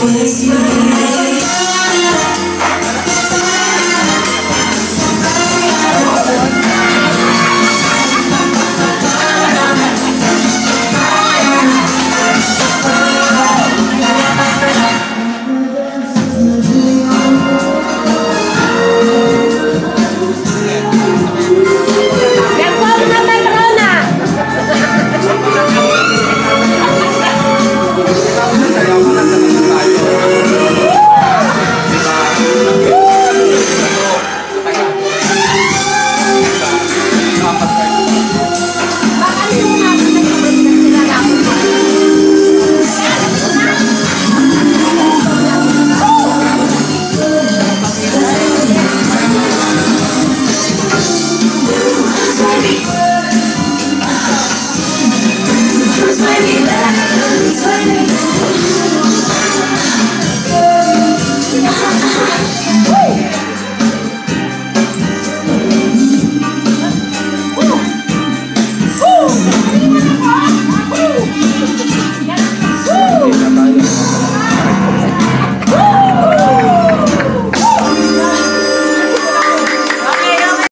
Whisper